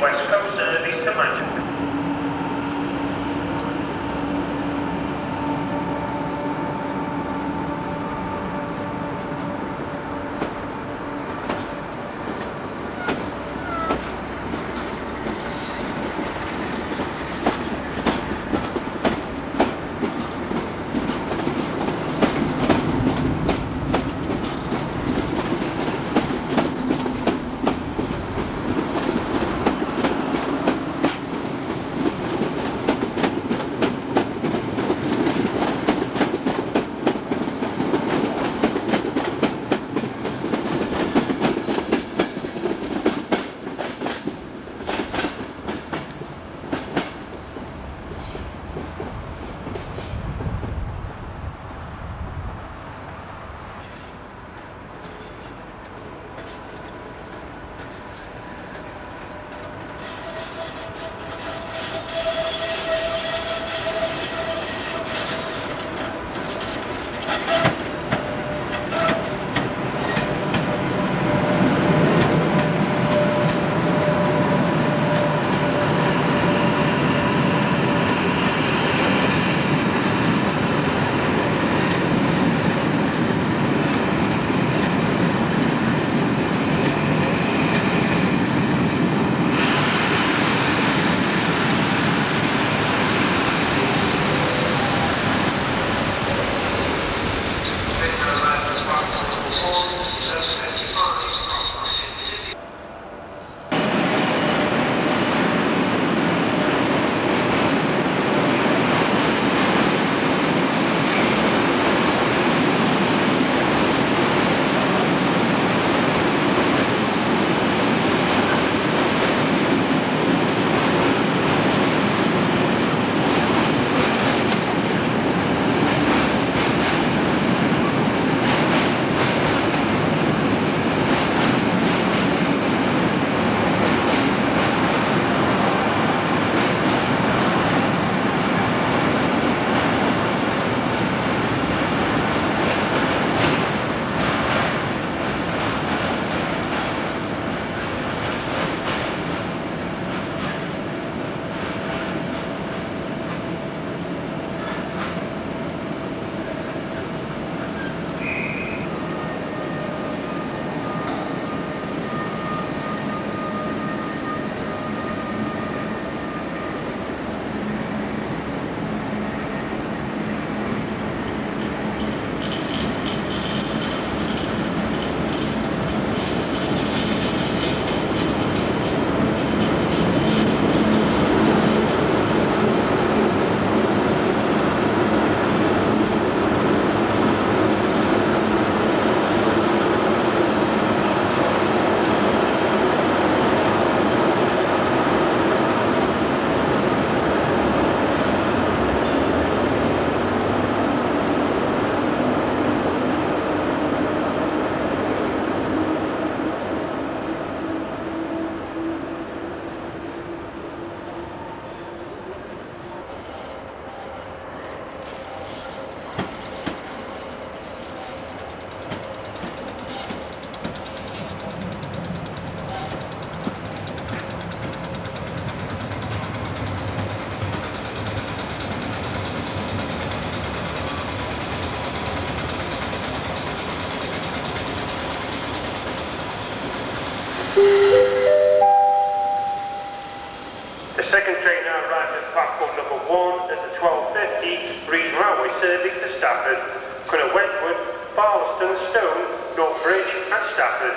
185 Intercity West Coast service to Manchester. 12.50 Regional Railway service to Stafford, Cunner Wedgwood, Barlaston, Stone, Norton Bridge and Stafford.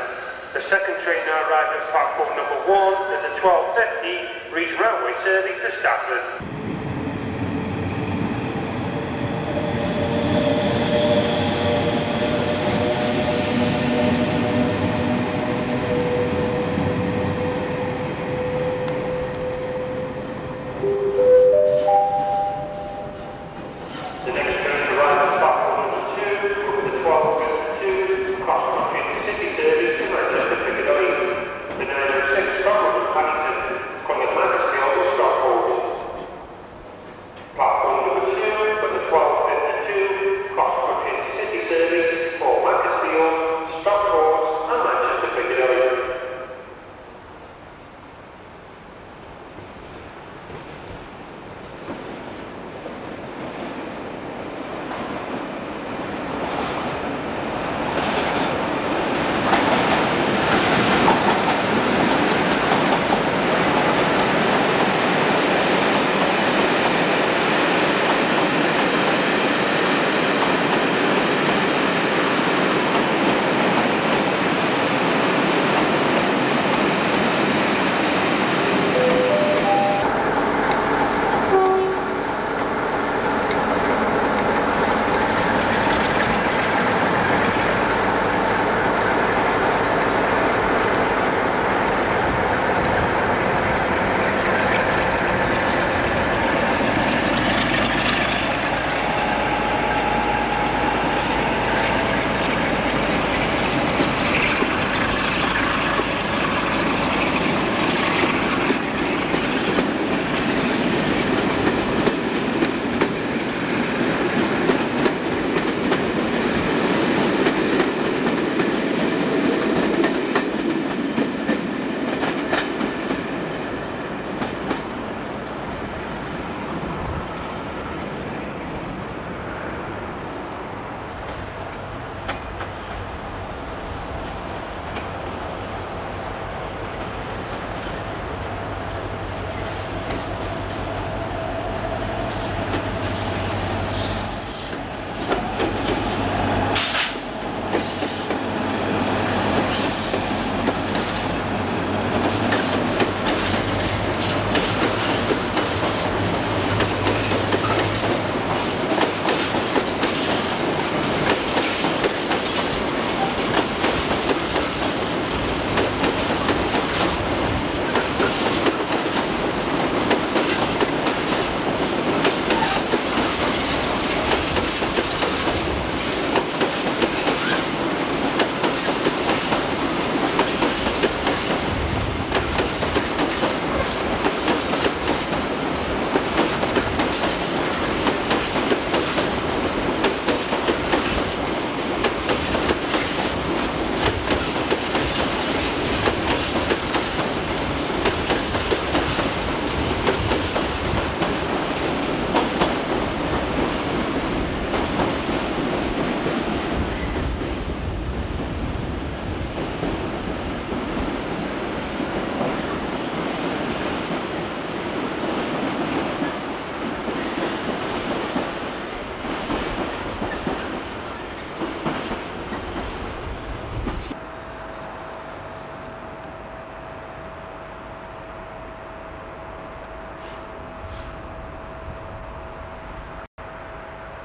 The second train now arrives at platform number one at the 12.50 Regional Railway service to Stafford.